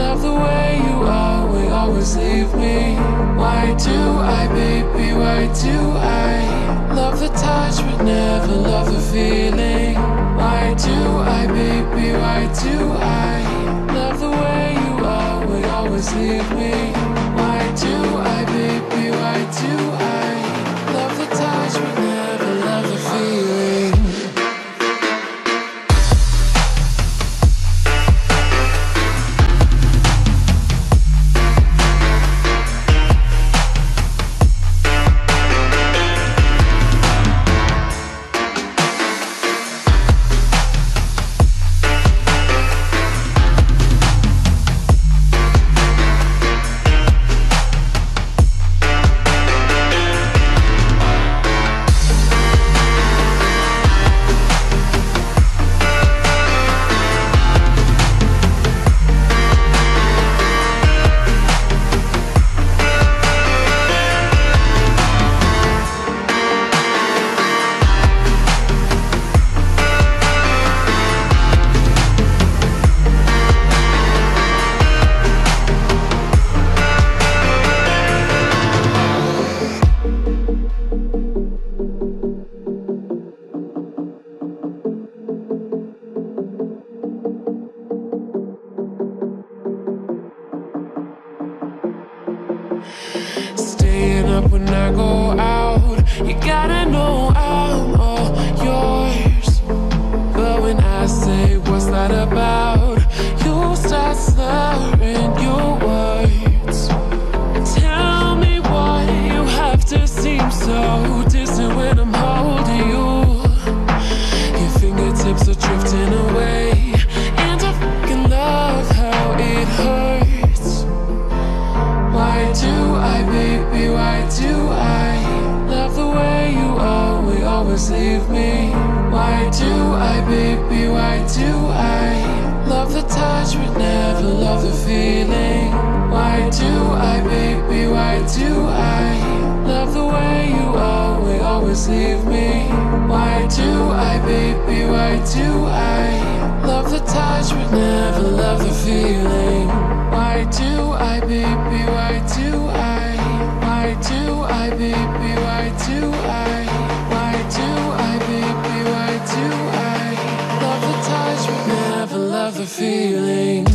love the way you always, always leave me? Why do I, baby? Why do I love the touch but never love the feeling? Why do I, baby? Why do I love the way you always, always leave me? Up when I go always, leave me? Why do I, baby, why do I love the touch but never love the feeling? Why do I, baby, why do I love the way you always, always leave me? Why do I, baby, why do I love the touch but never love the feeling? Why do I, baby, why do I? Why do I, baby, feeling?